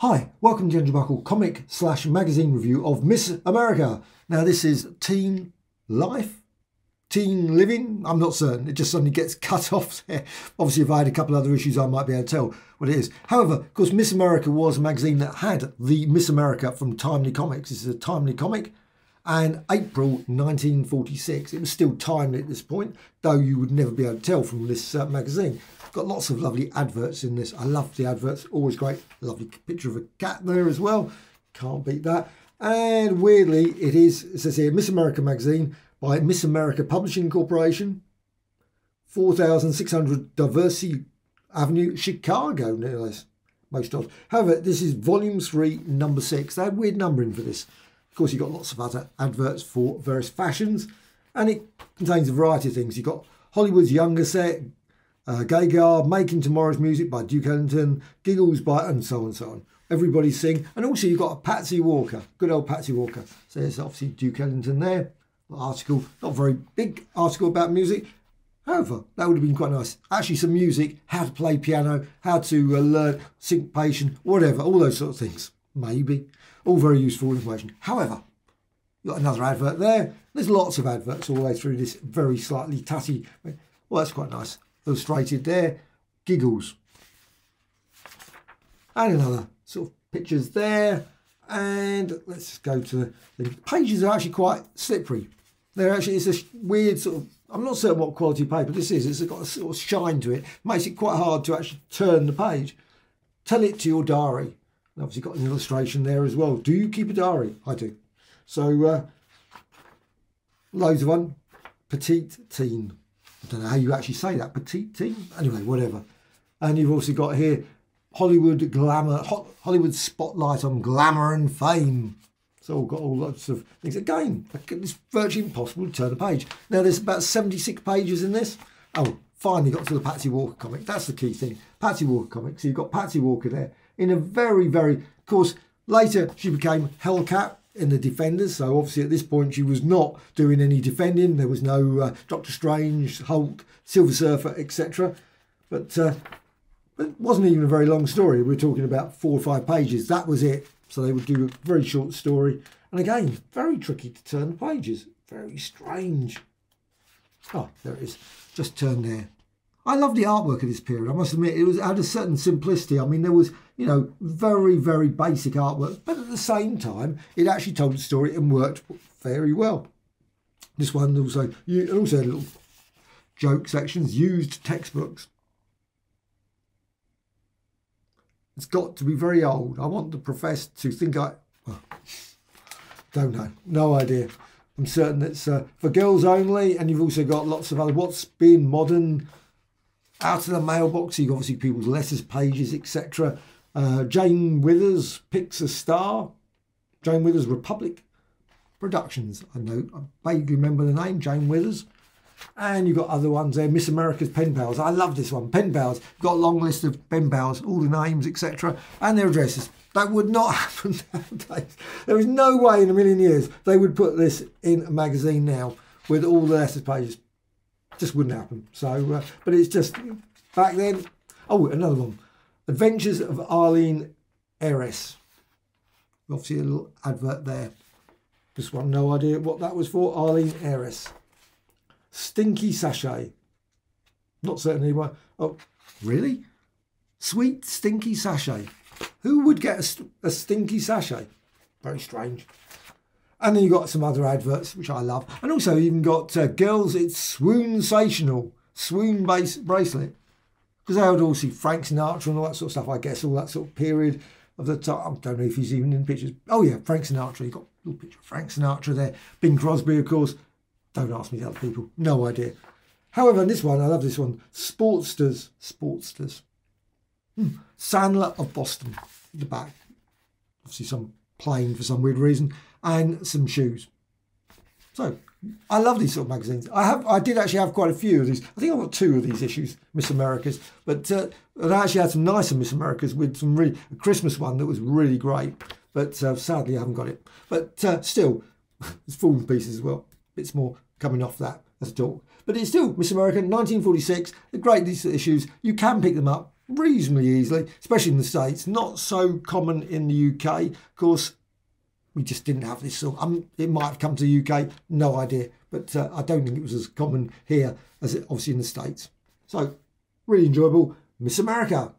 Hi, welcome to Andrew Buckle comic slash magazine review of Miss America. Now this is Teen Life, Teen Living. I'm not certain. It just suddenly gets cut off there. Obviously, if I had a couple other issues, I might be able to tell what it is. However, of course, Miss America was a magazine that had the Miss America from Timely Comics. This is a Timely comic. And April 1946. It was still timely at this point, though you would never be able to tell from this uh, magazine. Got lots of lovely adverts in this. I love the adverts, always great. Lovely picture of a cat there as well. Can't beat that. And weirdly, it is, it says here, Miss America magazine by Miss America Publishing Corporation, 4600 Diversey Avenue, Chicago, no less. Most odd. However, this is volume three, number six. They had weird numbering for this. Of course, you've got lots of other adverts for various fashions, and it contains a variety of things. You've got Hollywood's younger set, uh, Gaga, Making Tomorrow's Music by Duke Ellington, Giggles by, and so on and so on. Everybody sing. And also you've got a Patsy Walker, good old Patsy Walker. So there's obviously Duke Ellington there. Article, not very big article about music. However, that would have been quite nice. Actually, some music, how to play piano, how to uh, learn syncopation, whatever, all those sort of things. Maybe. All very useful information. However, got another advert there. There's lots of adverts all the way through this very slightly tatty. Well, that's quite nice illustrated there. Giggles. And another sort of pictures there. And let's go to the pages are actually quite slippery. They're actually, it's a weird sort of, I'm not certain what quality paper this is. It's got a sort of shine to it. Makes it quite hard to actually turn the page. Tell it to your diary. Obviously got an illustration there as well. Do you keep a diary? I do. So uh, loads of one. Petite teen. I don't know how you actually say that, petite team. Anyway, whatever. And you've also got here Hollywood glamour, Hollywood spotlight on glamour and fame. So all got all lots of things. Again, it's virtually impossible to turn a page. Now there's about 76 pages in this. Oh, finally got to the Patsy Walker comic. That's the key thing. Patsy Walker comic. So you've got Patsy Walker there in a very, very, of course, later she became Hellcat in the defenders. So obviously at this point she was not doing any defending. There was no uh, Doctor Strange, Hulk, Silver Surfer, etc. But uh, it wasn't even a very long story. We are talking about four or five pages. That was it. So they would do a very short story. And again, very tricky to turn the pages. Very strange. Oh, there it is. Just turn there. I love the artwork of this period. I must admit, it was had a certain simplicity. I mean, there was, you know, very, very basic artwork, but at the same time, it actually told the story and worked very well. This one also, you also had little joke sections, used textbooks. It's got to be very old. I want the professor to think I, oh, don't know, no idea. I'm certain it's uh, for girls only, and you've also got lots of other. What's been modern? Out of the mailbox. you've obviously people's letters pages, etc. Uh, Jane Withers picks a star. Jane Withers Republic Productions. I know, I vaguely remember the name, Jane Withers. And you've got other ones there, Miss America's Pen Pals. I love this one, Pen Pals. Got a long list of pen pals, all the names, etc. And their addresses. That would not happen nowadays. There is no way in a million years they would put this in a magazine now with all the letters pages just wouldn't happen. So, uh, but it's just back then. Oh, another one. Adventures of Arlene Eris. Obviously, a little advert there. Just one, no idea what that was for. Arlene Eris, Stinky Sachet. Not certain anyone. Oh, really? Sweet Stinky Sachet. Who would get a, a stinky sachet? Very strange. And then you've got some other adverts, which I love. And also even got uh, Girls It's Swoon-sational, Swoon base bracelet. Because I would all see Frank Sinatra and all that sort of stuff, I guess, all that sort of period of the time. I don't know if he's even in pictures. Oh, yeah, Frank Sinatra. You've got a little picture of Frank Sinatra there. Bing Crosby, of course. Don't ask me the other people. No idea. However, this one, I love this one. Sportsters. Sportsters. Hmm. Sandler of Boston. The back. Obviously some plane for some weird reason and some shoes. So I love these sort of magazines. I have, I did actually have quite a few of these. I think I've got two of these issues, Miss Americas. But uh, I actually had some nicer Miss Americas with some really a Christmas one that was really great. But uh, sadly, I haven't got it. But uh, still, it's fallen pieces as well. Bits more coming off that as a talk. But it's still Miss America, 1946. They're great these issues. You can pick them up reasonably easily, especially in the States. Not so common in the UK. Of course, we just didn't have this song. Um, it might have come to the UK, no idea. But uh, I don't think it was as common here as it obviously in the States. So, really enjoyable. Miss America.